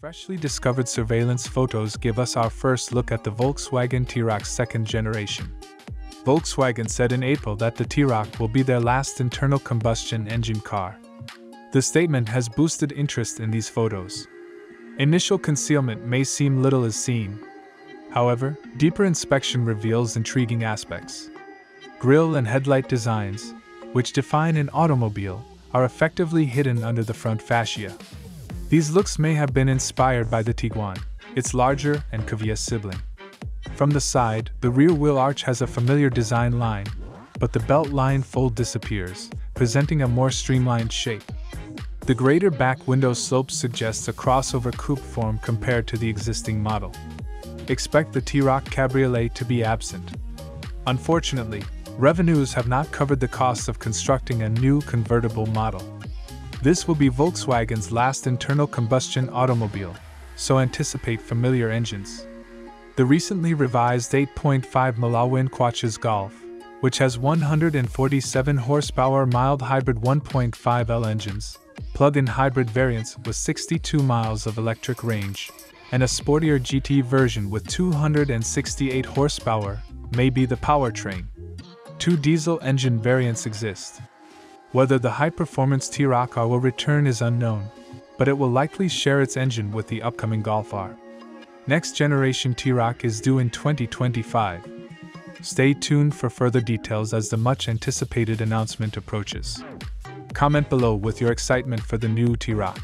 Freshly discovered surveillance photos give us our first look at the Volkswagen T-Roc second generation. Volkswagen said in April that the T-Roc will be their last internal combustion engine car. The statement has boosted interest in these photos. Initial concealment may seem little as seen. However, deeper inspection reveals intriguing aspects. Grille and headlight designs, which define an automobile, are effectively hidden under the front fascia. These looks may have been inspired by the Tiguan, its larger and Kavia sibling. From the side, the rear wheel arch has a familiar design line, but the belt line fold disappears, presenting a more streamlined shape. The greater back window slope suggests a crossover coupe form compared to the existing model. Expect the T-Roc Cabriolet to be absent. Unfortunately, revenues have not covered the costs of constructing a new convertible model. This will be Volkswagen's last internal combustion automobile, so anticipate familiar engines. The recently revised 8.5 Malawin Quatches Golf, which has 147 horsepower mild hybrid 1.5L engines, plug in hybrid variants with 62 miles of electric range, and a sportier GTE version with 268 horsepower, may be the powertrain. Two diesel engine variants exist, whether the high performance T-Roc R will return is unknown, but it will likely share its engine with the upcoming Golf R. Next generation T-Roc is due in 2025. Stay tuned for further details as the much anticipated announcement approaches. Comment below with your excitement for the new T-Roc.